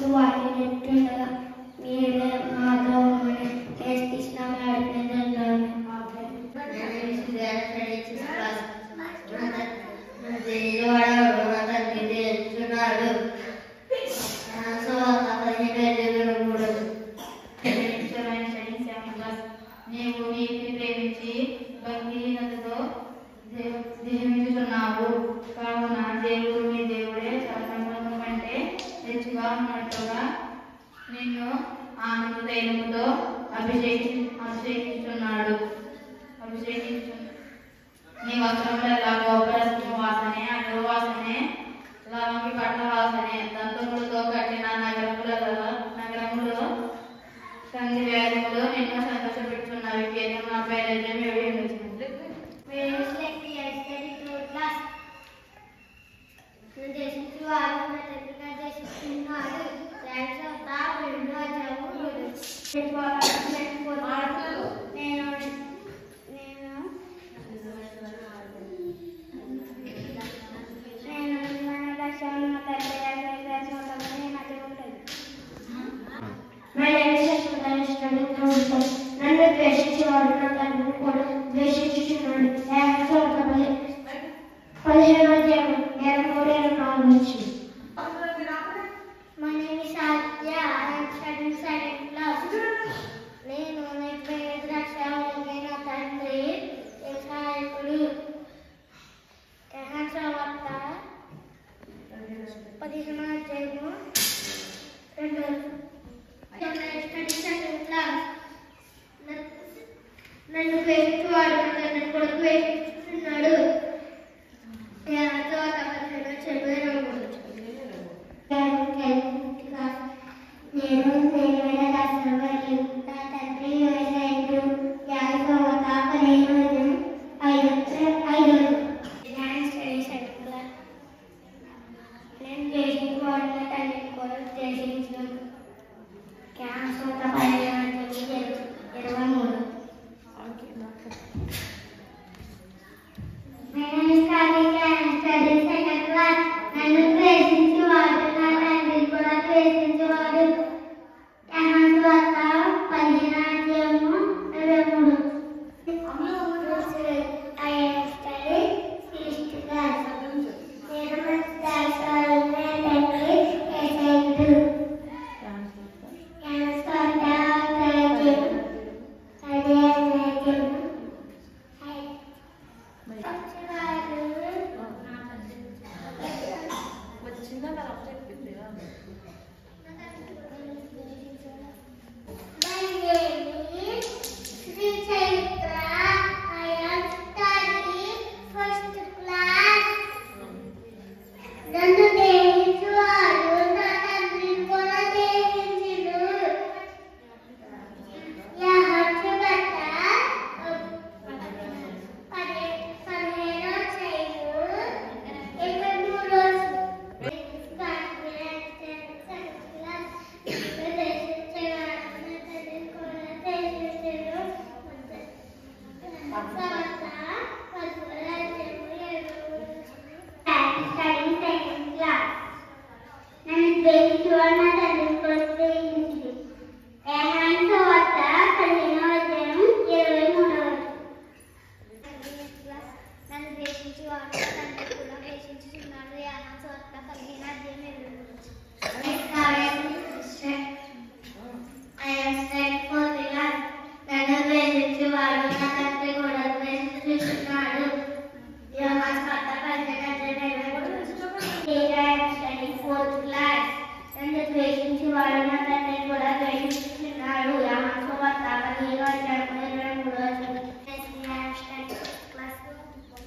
the light. నిన్ను ఆనంద తైలముతో అభిషేకి అభిషేకిస్తున్నాడు అభిషేకించు నీ వస్త్రంలో ఎలా గోపరత్న వాసనే అడుగు వాసనే లవంగి పట్ల వాసనే దంతములతో కట్టిన నగరములలో నగరములో సంధి వేదములు నిన్ను సంతోషపెట్టుచున్నవి. కేంద్రం నా పైరజ్యం Tschüss. way నన్ను దేవించువాడు నా తండ్రిని కూడా దేవించు ఏహాన్ తర్వాత పదిహేనో అధ్యాయం ఇరవై మూడవ నన్ను ద్వేషించి వాడు తండ్రి కూడా ద్వేషించుచున్నాడు యానా చోట్ల కలిగిన అధ్యయనం ఇరవై మూడు నన్ను ద్వేషించేవాడు నా తండ్రి కూడా ద్వేషించుచున్నాడు యోహాను స్వార్థ పదిహేను అధ్యాయం ఇరవై మూడు. Here I am studying fourth class. నన్ను ద్వేషించేవాడు నా తండ్రి కూడా ద్వేషించుచున్నాడు యోహాను స్వార్థ పదిహేను అధ్యాయం ఇరవై మూడు వచనం.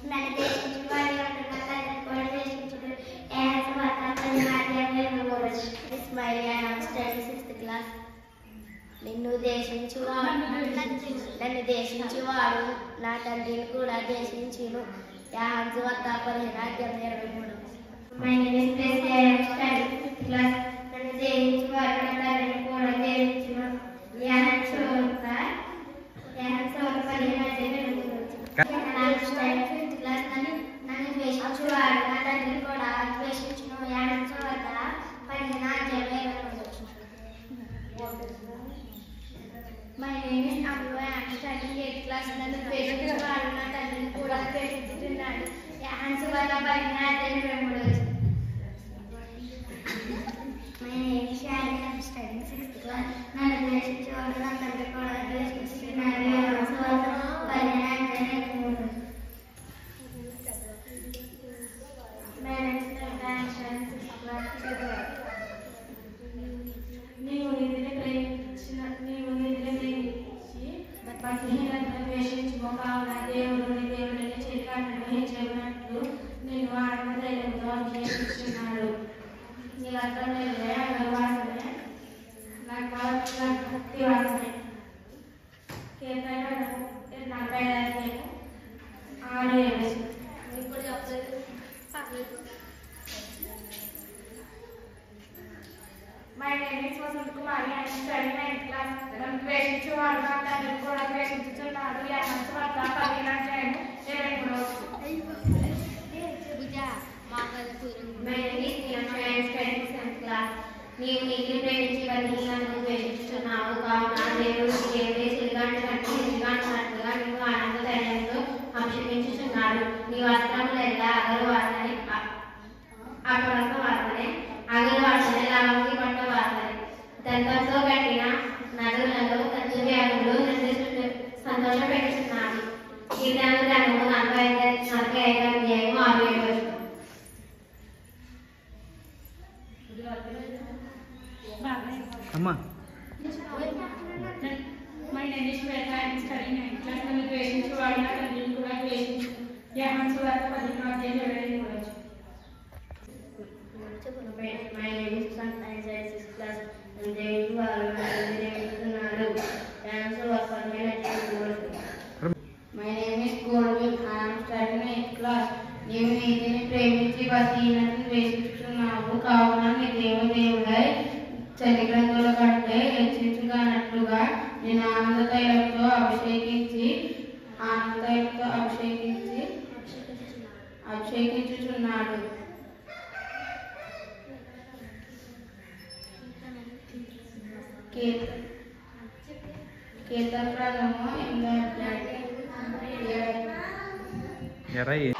నన్ను ద్వేషించి వాడు నా తండ్రి కూడా ద్వేషించుడు యానా చోట్ల కలిగిన అధ్యయనం ఇరవై మూడు Ismail Yana study sixth class నిన్ను దేశించువాడు నన్ను దేశించువాడు నా తండ్రిని కూడా దేశించును యాహాన్స్ వద్ద పదిహేను అధ్యాయం ఇరవై మూడు My name is Tracy. I am studying fifth class. నన్ను దేవించేవాడు నా తండ్రిని కూడా దేవించును యోహాను స్వార్థ యోహాను స్టడీ ఫిఫ్త్ క్లాస్ నన్ను నన్ను ద్వేషించువాడు నా తండ్రిని కూడా ద్వేషించును. యాహాన్స్ వద్ద పదిహేను అధ్యాయం My name is Amru. I am studying 8th class. in the Ansubatha Parinath and Pramudoj. My name is Shani. I'm studying 6th class. My relationship is నీ వస్త్రం నిలవే అగరు వాసనే నాకు కావాల్సిన భక్తి వాసనే కీర్తన నలభై ఐదు ఆరు ఏడు ఇప్పుడు చెప్పలేదు My name is Vasant Kumari. I am studying ninth class. నన్ను ద్వేషించేవాడు నా తండ్రిని కూడా ద్వేషించుచున్నాడు కట్టిన నదులలో తంతు వ్యాధులు నన్ను సంతోష పెట్టుచున్నాడు కీర్తన గ్రంథము నలభై ఐదు నలభై ఐదు అధ్యాయము ఆరు ఏడు. అమ్మా name is Shweta. I am studying ninth class. నన్ను ద్వేషించేవాడు నా తండ్రిని కూడా ద్వేషించు యాహాన్స్ వార్త పదిహేను అధ్యాయం ఇరవై my name is Santa. I am studying sixth class. And దేవుడు వారు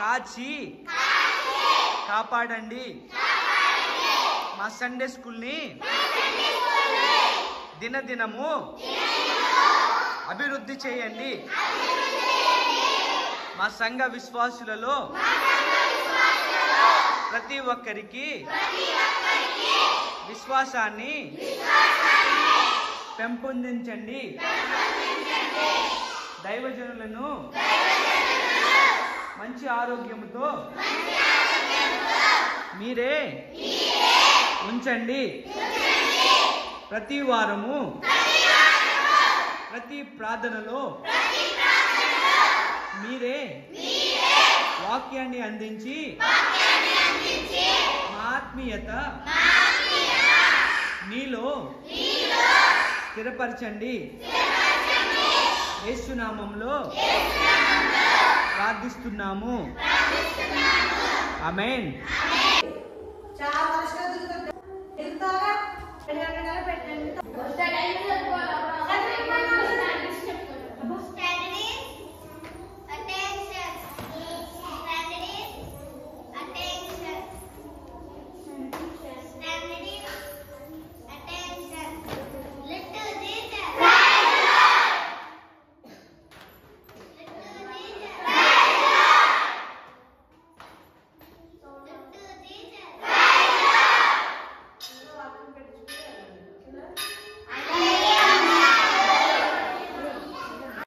కాచి కాపాడండి. మా సండే స్కూల్ని దినదినము అభివృద్ధి చేయండి. మా సంఘ విశ్వాసులలో ప్రతి ఒక్కరికి విశ్వాసాన్ని పెంపొందించండి. దైవజనులను మంచి ఆరోగ్యముతో మీరే ఉంచండి. ప్రతి వారము ప్రతి ప్రార్థనలో మీరే వాక్యాన్ని అందించి మా ఆత్మీయత నీలో స్థిరపరచండి యేసునామంలో ప్రార్థిస్తున్నాము ఆమేన్ చాలా